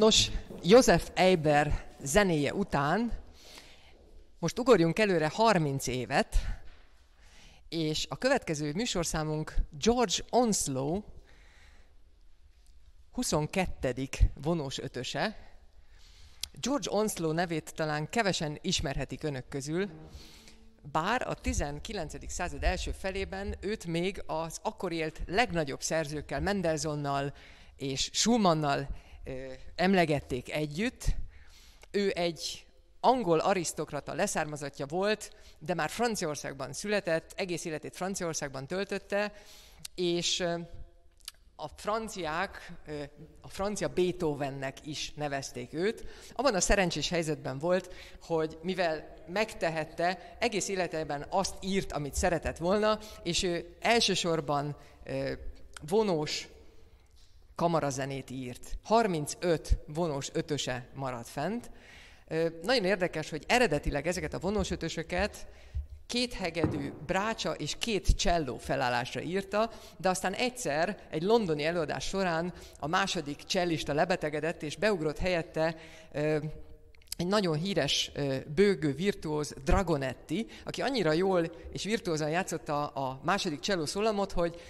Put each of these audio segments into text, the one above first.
Nos, József Eiber zenéje után most ugorjunk előre 30 évet, és a következő műsorszámunk George Onslow 22. vonós ötöse. George Onslow nevét talán kevesen ismerhetik önök közül, bár a 19. század első felében őt még az akkor élt legnagyobb szerzőkkel, Mendelssohnnal és Schumannal emlegették együtt. Ő egy angol arisztokrata leszármazatja volt, de már Franciaországban született, egész életét Franciaországban töltötte, és a franciák, a francia Beethovennek is nevezték őt. Abban a szerencsés helyzetben volt, hogy mivel megtehette, egész életében azt írt, amit szeretett volna, és ő elsősorban vonós kamarazenét írt. 35 vonós ötöse maradt fent. Nagyon érdekes, hogy eredetileg ezeket a vonós ötösöket két hegedű brácsa és két cselló felállásra írta, de aztán egyszer egy londoni előadás során a második csellista lebetegedett, és beugrott helyette egy nagyon híres bőgő virtuóz Dragonetti, aki annyira jól és virtuózan játszotta a második cselló szólamot, hogy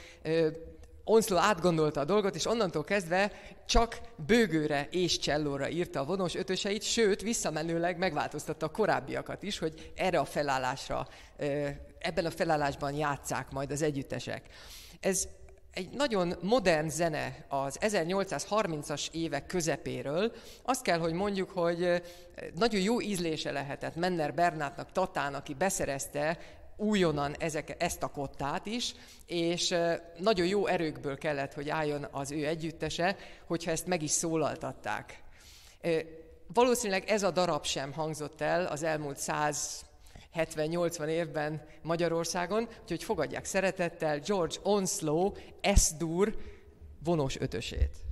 Onslow átgondolta a dolgot, és onnantól kezdve csak bőgőre és csellóra írta a vonós ötöseit, sőt, visszamenőleg megváltoztatta a korábbiakat is, hogy erre a felállásra, ebben a felállásban játszák majd az együttesek. Ez egy nagyon modern zene az 1830-as évek közepéről. Azt kell, hogy mondjuk, hogy nagyon jó ízlése lehetett Menner Bernátnak, Tatán, aki beszerezte újonnan ezek, ezt a kottát is, és nagyon jó erőkből kellett, hogy álljon az ő együttese, hogyha ezt meg is szólaltatták. Valószínűleg ez a darab sem hangzott el az elmúlt 170-80 évben Magyarországon, úgyhogy fogadják szeretettel George Onslow S-dur vonós ötösét.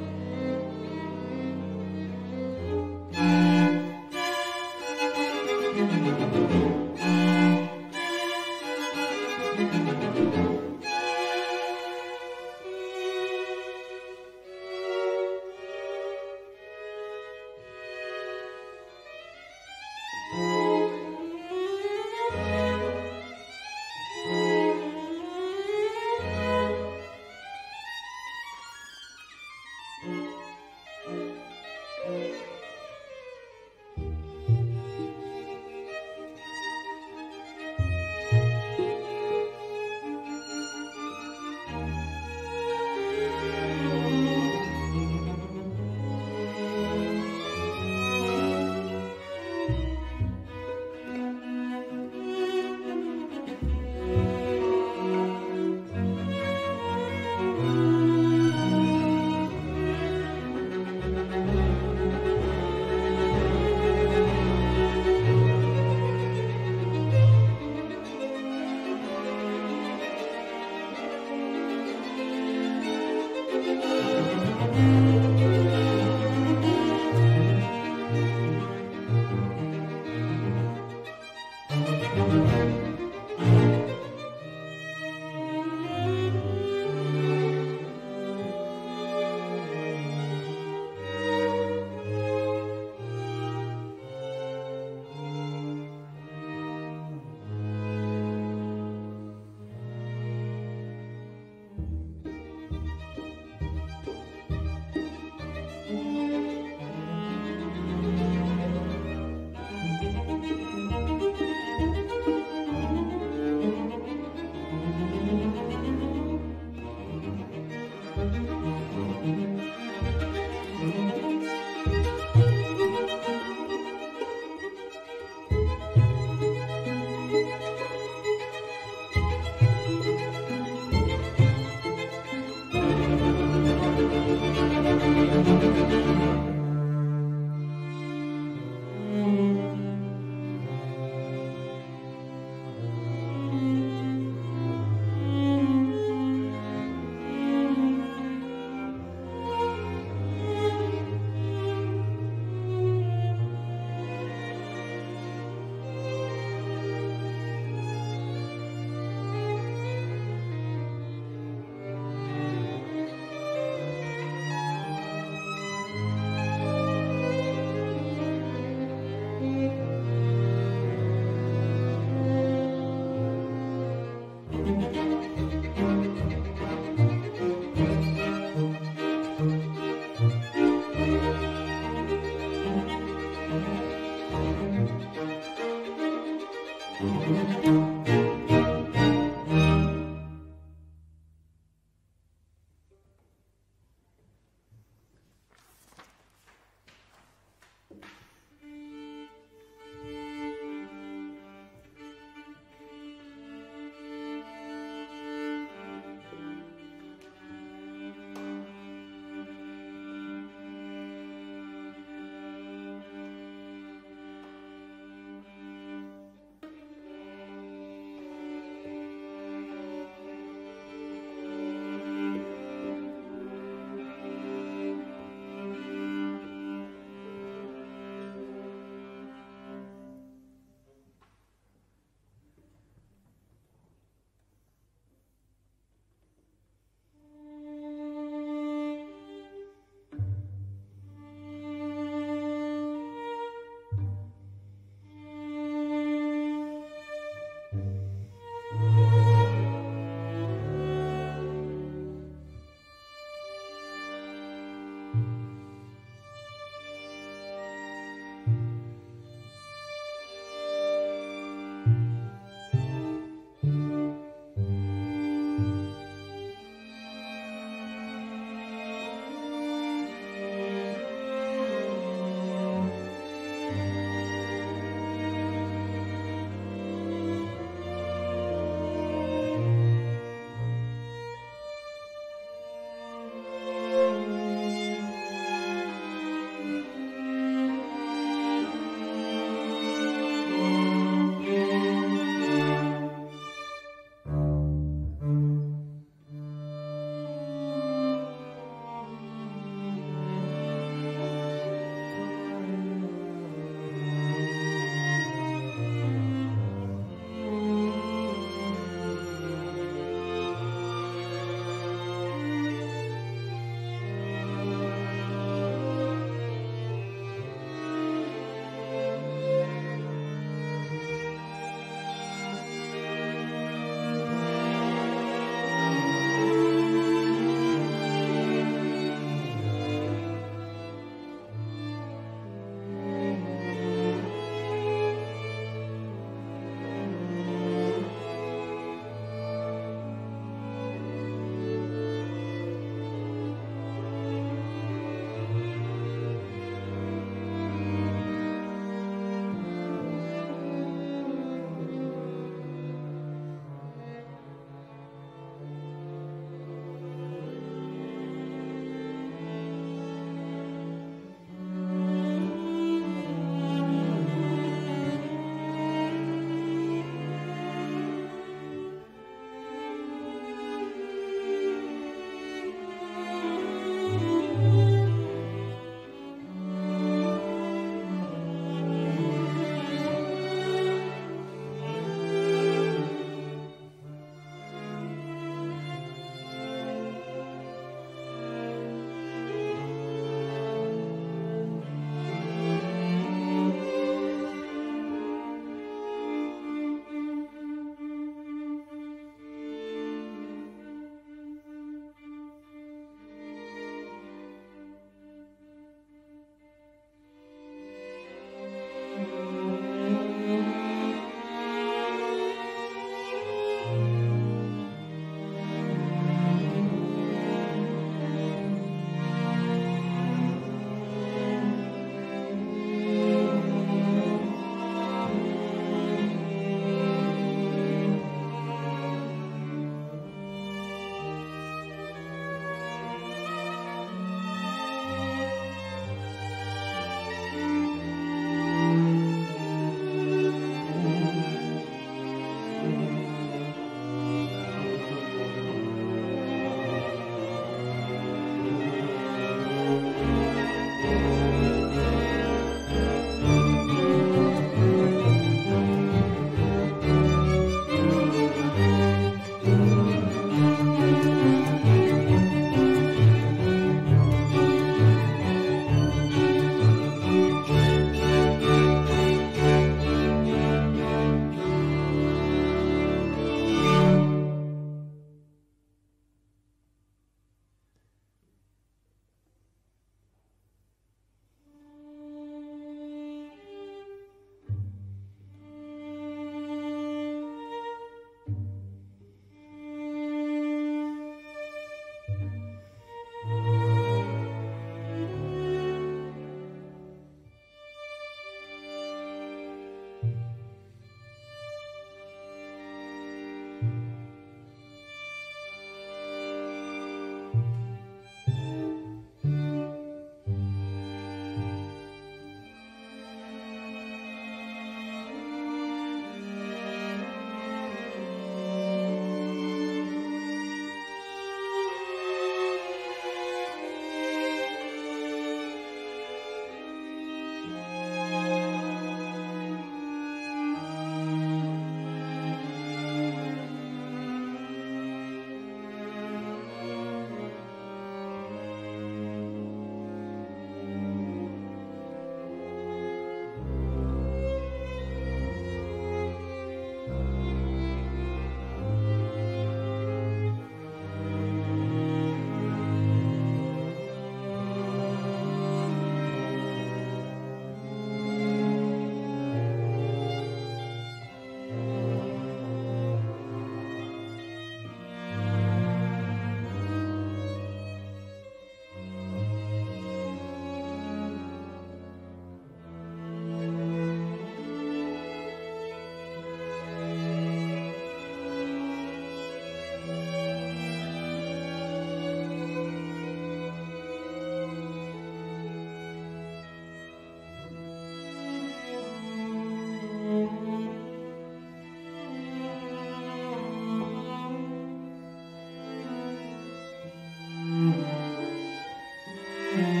Mm-hmm.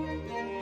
Música